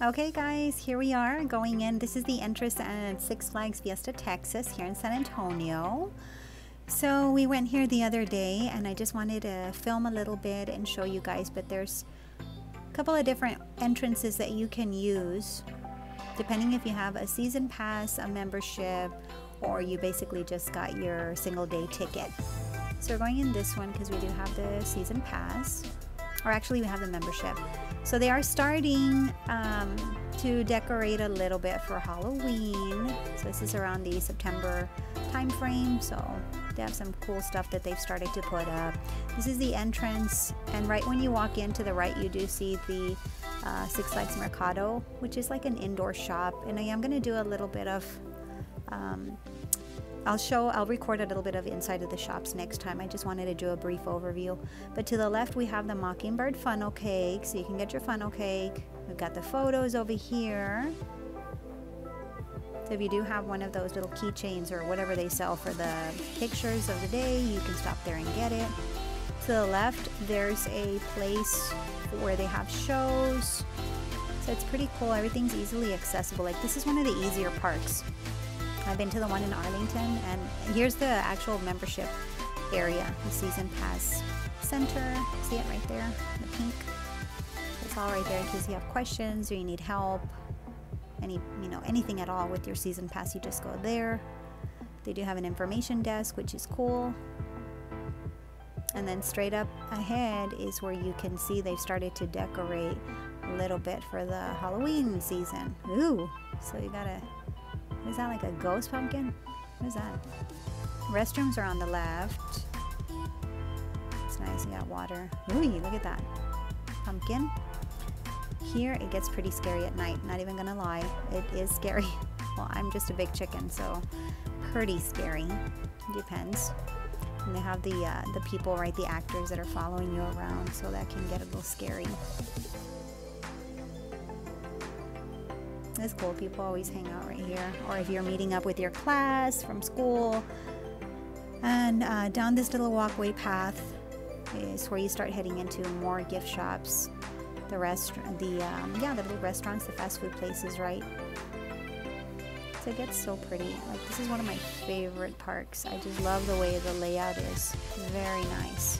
Okay guys, here we are going in. This is the entrance at Six Flags Fiesta Texas here in San Antonio. So we went here the other day and I just wanted to film a little bit and show you guys, but there's a couple of different entrances that you can use depending if you have a season pass, a membership, or you basically just got your single day ticket. So we're going in this one because we do have the season pass, or actually we have the membership. So they are starting um, to decorate a little bit for Halloween. So this is around the September time frame. So they have some cool stuff that they've started to put up. This is the entrance, and right when you walk in to the right, you do see the uh, Six Flags Mercado, which is like an indoor shop. And I am going to do a little bit of um, I'll show, I'll record a little bit of inside of the shops next time. I just wanted to do a brief overview. But to the left, we have the Mockingbird funnel cake, so you can get your funnel cake. We've got the photos over here. So if you do have one of those little keychains or whatever they sell for the pictures of the day, you can stop there and get it. To the left, there's a place where they have shows. So it's pretty cool. Everything's easily accessible. Like this is one of the easier parks. I've been to the one in Arlington, and here's the actual membership area, the season pass center. See it right there, the pink. It's all right there in case you have questions or you need help. Any, you know, anything at all with your season pass, you just go there. They do have an information desk, which is cool. And then straight up ahead is where you can see they've started to decorate a little bit for the Halloween season. Ooh, so you gotta is that like a ghost pumpkin? What is that? Restrooms are on the left. It's nice, you got water. Ooh, look at that. Pumpkin. Here it gets pretty scary at night, not even gonna lie. It is scary. Well, I'm just a big chicken, so pretty scary. Depends. And they have the uh, the people, right, the actors that are following you around, so that can get a little scary. It's cool. People always hang out right here. Or if you're meeting up with your class from school. And uh, down this little walkway path is where you start heading into more gift shops. The rest, the um, yeah, the little restaurants, the fast food places, right? So it gets so pretty. Like this is one of my favorite parks. I just love the way the layout is. Very nice.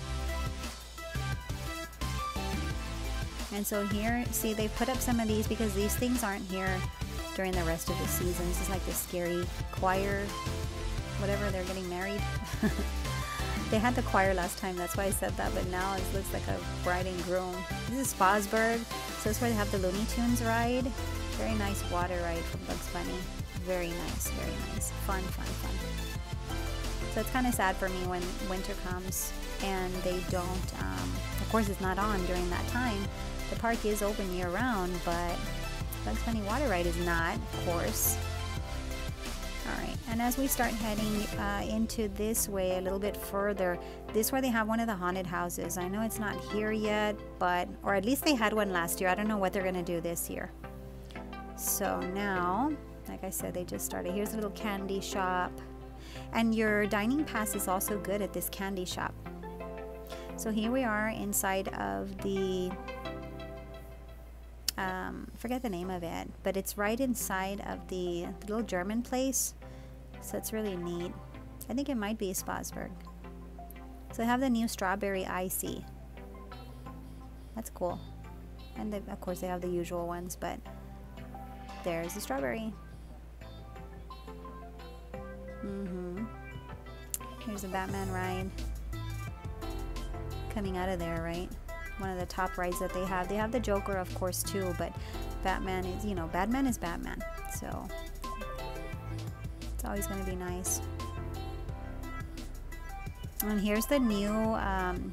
And so here, see, they've put up some of these because these things aren't here during the rest of the season. This is like the scary choir, whatever, they're getting married. they had the choir last time, that's why I said that, but now it looks like a bride and groom. This is Fosburg, so that's where they have the Looney Tunes ride. Very nice water ride from Bugs Bunny. Very nice, very nice. Fun, fun, fun. So it's kind of sad for me when winter comes and they don't, um, of course it's not on during that time, the park is open year round, but Bugs Bunny Water Ride is not, of course. Alright, and as we start heading uh, into this way a little bit further, this is where they have one of the haunted houses. I know it's not here yet, but, or at least they had one last year. I don't know what they're going to do this year. So now, like I said, they just started. Here's a little candy shop. And your dining pass is also good at this candy shop. So here we are inside of the um, forget the name of it, but it's right inside of the, little German place. So it's really neat. I think it might be Spassburg. So they have the new strawberry icy. That's cool. And they, of course they have the usual ones, but there's the strawberry. Mm-hmm. Here's a Batman ride. Coming out of there, right? One of the top rides that they have. They have the Joker, of course, too, but Batman is, you know, Batman is Batman. So it's always going to be nice. And here's the new, um,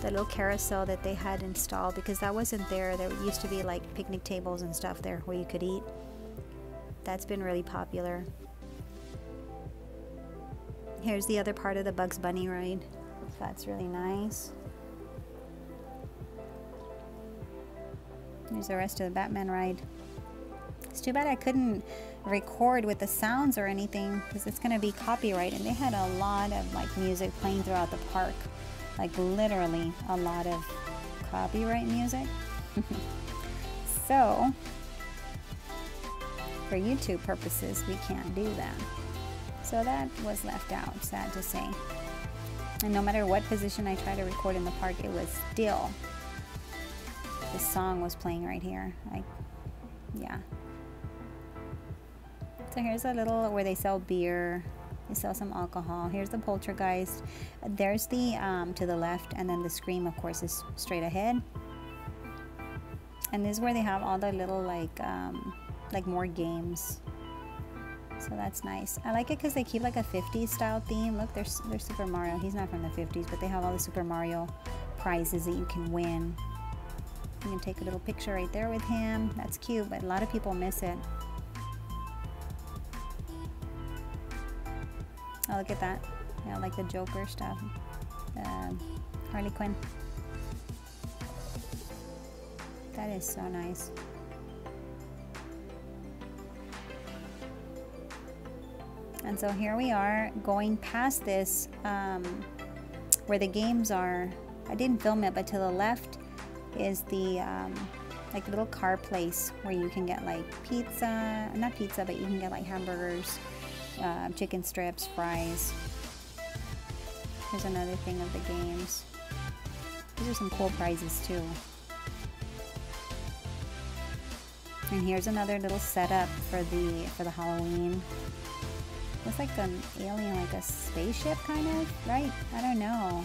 the little carousel that they had installed because that wasn't there. There used to be like picnic tables and stuff there where you could eat. That's been really popular. Here's the other part of the Bugs Bunny ride. That's really nice. Here's the rest of the Batman ride. It's too bad I couldn't record with the sounds or anything because it's going to be copyright. And they had a lot of like music playing throughout the park. Like literally a lot of copyright music. So, for YouTube purposes, we can't do that. So that was left out, sad to say. And no matter what position I try to record in the park, it was still, the song was playing right here. Like, yeah. So here's a little where they sell beer. They sell some alcohol. Here's the poltergeist. There's the um, to the left, and then the scream, of course, is straight ahead. And this is where they have all the little like um, like more games so that's nice. I like it because they keep like a 50s style theme. Look, there's, there's Super Mario. He's not from the 50s, but they have all the Super Mario prizes that you can win. You can take a little picture right there with him. That's cute, but a lot of people miss it. Oh, look at that. Yeah, like the Joker stuff. Uh, Harley Quinn. That is so nice. And so here we are going past this um, where the games are. I didn't film it, but to the left is the um, like little car place where you can get like pizza, not pizza, but you can get like hamburgers, uh, chicken strips, fries. Here's another thing of the games. These are some cool prizes too. And here's another little setup for the for the Halloween Looks like an alien, like a spaceship kind of, right? I don't know.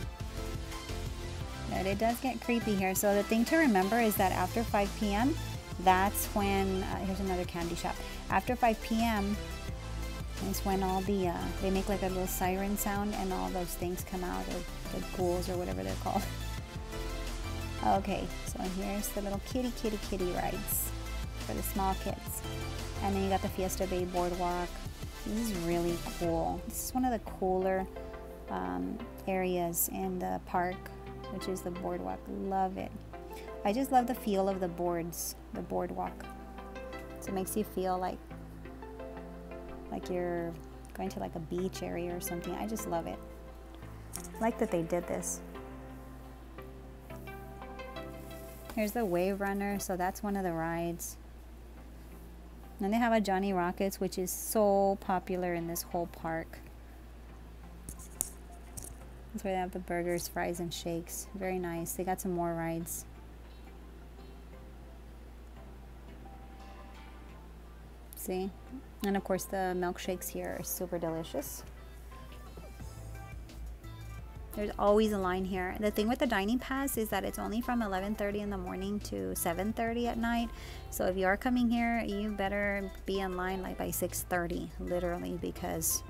But it does get creepy here. So the thing to remember is that after 5 p.m., that's when, uh, here's another candy shop. After 5 p.m. is when all the, uh, they make like a little siren sound and all those things come out, of the ghouls or whatever they're called. okay, so here's the little kitty, kitty, kitty rides for the small kids. And then you got the Fiesta Bay Boardwalk, this is really cool. This is one of the cooler um, areas in the park, which is the boardwalk. Love it. I just love the feel of the boards, the boardwalk. So it makes you feel like like you're going to like a beach area or something. I just love it. I like that they did this. Here's the wave runner, so that's one of the rides. And they have a Johnny Rockets, which is so popular in this whole park. That's where they have the burgers, fries, and shakes. Very nice. They got some more rides. See? And of course the milkshakes here are super delicious. There's always a line here. The thing with the dining pass is that it's only from 11:30 in the morning to 7:30 at night. So if you are coming here, you better be in line like by 6:30, literally, because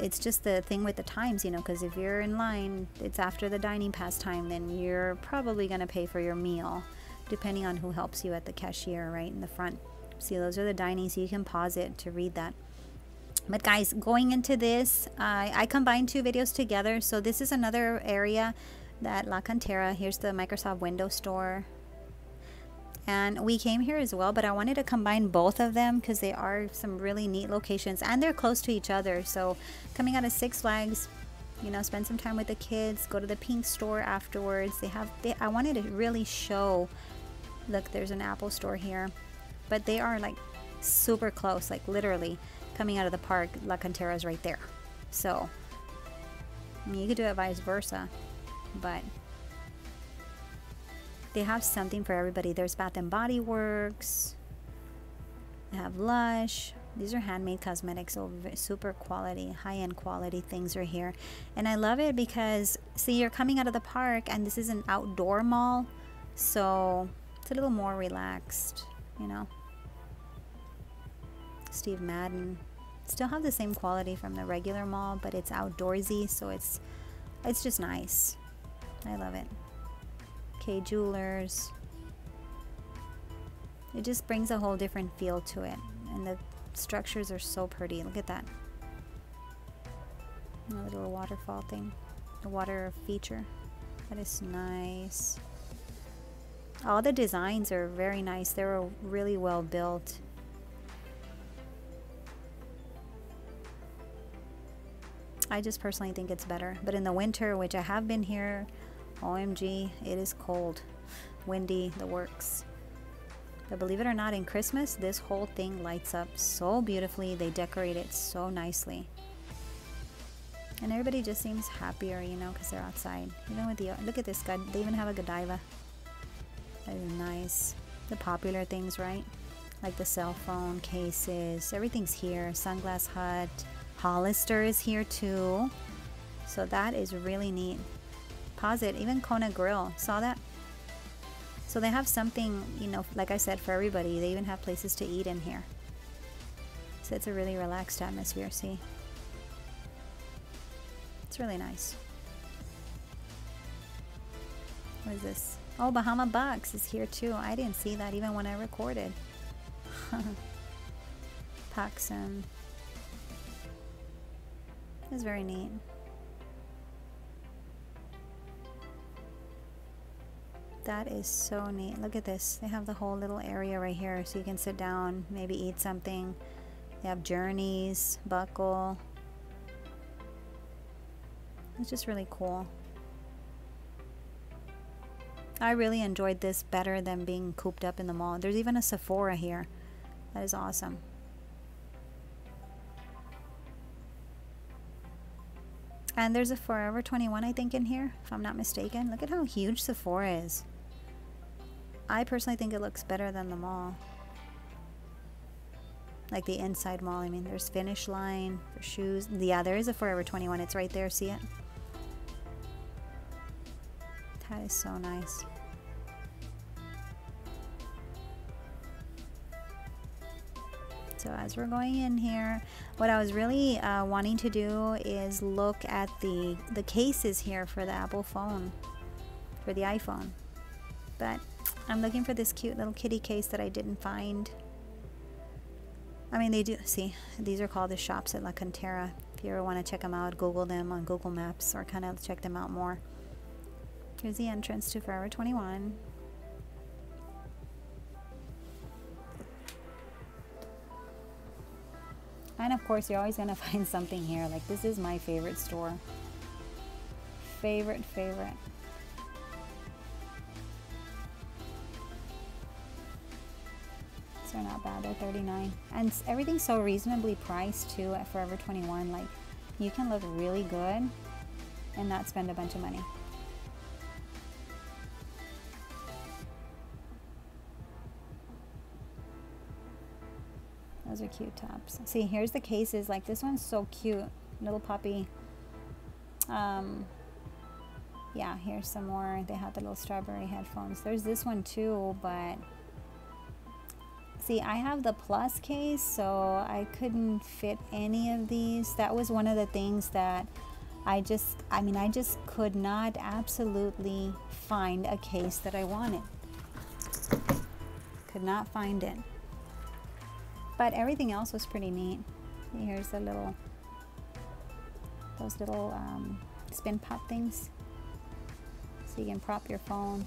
it's just the thing with the times, you know. Because if you're in line, it's after the dining pass time, then you're probably gonna pay for your meal, depending on who helps you at the cashier, right in the front. See, those are the dining, so you can pause it to read that. But guys, going into this, uh, I combined two videos together. So this is another area that La Cantera, here's the Microsoft Windows Store. And we came here as well, but I wanted to combine both of them because they are some really neat locations and they're close to each other. So coming out of Six Flags, you know, spend some time with the kids, go to the pink store afterwards. They have, they, I wanted to really show, look, there's an Apple store here, but they are like super close, like literally coming out of the park, La Cantera is right there. So, I mean, you could do it vice versa, but they have something for everybody. There's Bath and Body Works. They have Lush. These are handmade cosmetics, super quality, high-end quality things are here. And I love it because, see, you're coming out of the park and this is an outdoor mall, so it's a little more relaxed, you know. Steve Madden, Still have the same quality from the regular mall, but it's outdoorsy, so it's it's just nice. I love it. Kay Jewelers. It just brings a whole different feel to it. And the structures are so pretty. Look at that. A little waterfall thing. The water feature. That is nice. All the designs are very nice. They're really well built. I just personally think it's better. But in the winter, which I have been here, OMG, it is cold, windy, the works. But believe it or not, in Christmas, this whole thing lights up so beautifully. They decorate it so nicely. And everybody just seems happier, you know, because they're outside. Even with the, look at this guy. They even have a Godiva. That is nice. The popular things, right? Like the cell phone cases. Everything's here. Sunglass Hut. Hollister is here too. So that is really neat. Even Kona Grill. Saw that? So they have something, you know, like I said, for everybody. They even have places to eat in here. So it's a really relaxed atmosphere, see? It's really nice. What is this? Oh, Bahama Bucks is here too. I didn't see that even when I recorded. PacSun. It's very neat. That is so neat. Look at this. They have the whole little area right here so you can sit down, maybe eat something. They have journeys, buckle. It's just really cool. I really enjoyed this better than being cooped up in the mall. There's even a Sephora here. That is awesome. And there's a Forever 21, I think, in here, if I'm not mistaken. Look at how huge Sephora is. I personally think it looks better than the mall. Like the inside mall, I mean, there's Finish Line for shoes. Yeah, there is a Forever 21. It's right there, see it? That is so nice. So as we're going in here, what I was really uh, wanting to do is look at the, the cases here for the Apple phone, for the iPhone. But I'm looking for this cute little kitty case that I didn't find. I mean, they do, see, these are called the shops at La Cantera. If you ever want to check them out, Google them on Google Maps or kind of check them out more. Here's the entrance to Forever 21. And of course, you're always going to find something here. Like, this is my favorite store. Favorite, favorite. They're not bad. They're 39 And everything's so reasonably priced too at Forever 21. Like, you can look really good and not spend a bunch of money. Those are cute tops. See, here's the cases. Like, this one's so cute. Little puppy. Um, yeah, here's some more. They have the little strawberry headphones. There's this one too, but See, I have the plus case, so I couldn't fit any of these. That was one of the things that I just, I mean, I just could not absolutely find a case that I wanted. Could not find it. But everything else was pretty neat. Here's the little, those little um, spin pop things. So you can prop your phone.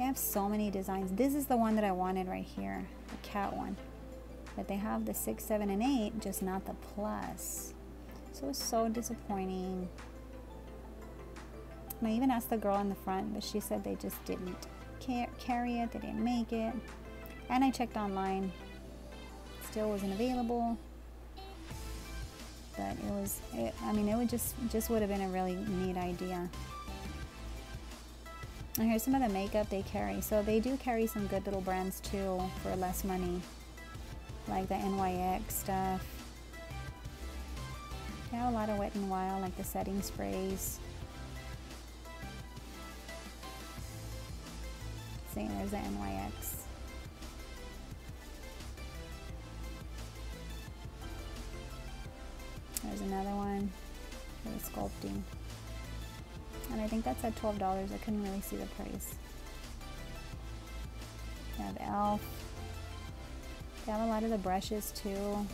They have so many designs. This is the one that I wanted right here, the cat one. But they have the 6, 7, and 8, just not the plus. So it's so disappointing. And I even asked the girl in the front, but she said they just didn't carry it, they didn't make it. And I checked online, still wasn't available. But it was, it, I mean, it would just, just would have been a really neat idea. And here's some of the makeup they carry. So they do carry some good little brands too for less money. Like the NYX stuff. They have a lot of Wet n Wild, like the setting sprays. See, there's the NYX. There's another one for the sculpting. And I think that's at $12. I couldn't really see the price. They have e.l.f. They have a lot of the brushes too.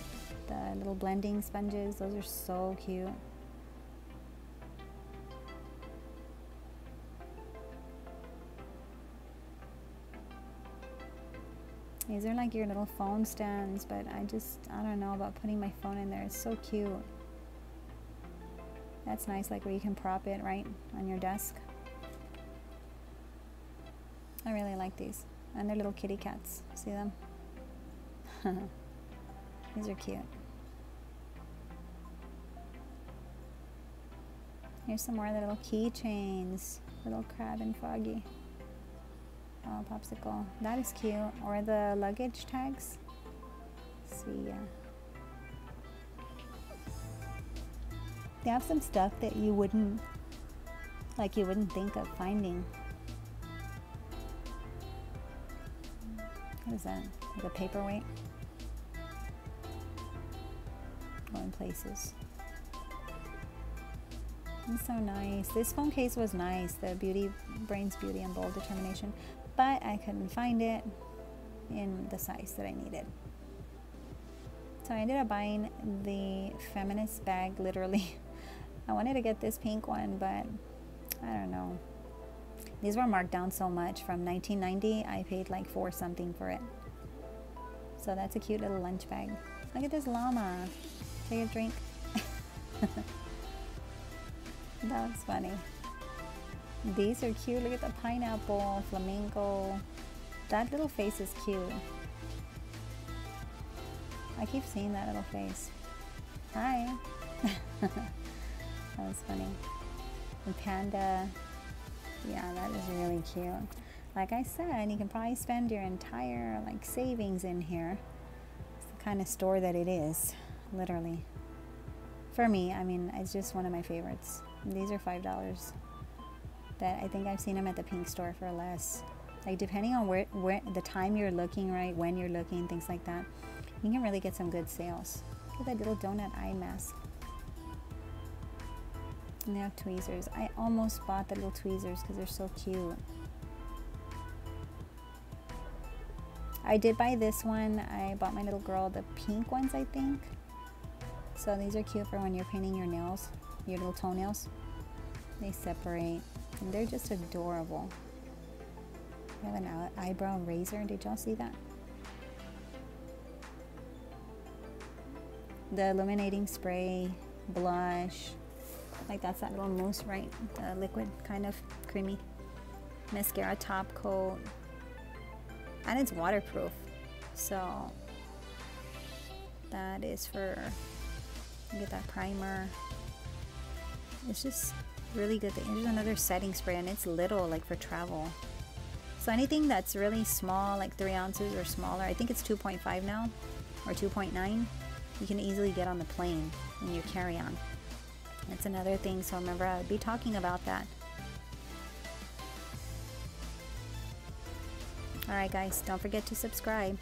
The little blending sponges. Those are so cute. These are like your little phone stands, but I just, I don't know about putting my phone in there. It's so cute. That's nice, like where you can prop it right on your desk. I really like these. And they're little kitty cats. See them? These are cute. Here's some more of the little keychains. Little crab and foggy. Oh, popsicle. That is cute. Or the luggage tags. Let's see, yeah. They have some stuff that you wouldn't, like you wouldn't think of finding. What is that? Like a paperweight? Going places. It's so nice. This phone case was nice. The Beauty Brains Beauty and Bold Determination. But I couldn't find it in the size that I needed. So I ended up buying the feminist bag literally I wanted to get this pink one, but I don't know. These were marked down so much from 1990. I paid like four something for it. So that's a cute little lunch bag. Look at this llama. Take a drink. that was funny. These are cute. Look at the pineapple, flamingo. That little face is cute. I keep seeing that little face. Hi. That was funny. The panda. Yeah, that is really cute. Like I said, you can probably spend your entire like savings in here. It's the kind of store that it is, literally. For me, I mean, it's just one of my favorites. These are five dollars. That I think I've seen them at the pink store for less. Like depending on where, where the time you're looking, right, when you're looking, things like that, you can really get some good sales. Look at that little donut eye mask. They have tweezers. I almost bought the little tweezers because they're so cute. I did buy this one. I bought my little girl the pink ones, I think. So these are cute for when you're painting your nails, your little toenails. They separate and they're just adorable. I have an eyebrow razor. Did y'all see that? The illuminating spray, blush, like that's that little mousse, right? The liquid kind of creamy. Mascara top coat. And it's waterproof. So that is for get that primer. It's just really good. There's another setting spray and it's little like for travel. So anything that's really small, like three ounces or smaller, I think it's 2.5 now or 2.9, you can easily get on the plane in your carry-on. That's another thing, so remember I would be talking about that. Alright guys, don't forget to subscribe.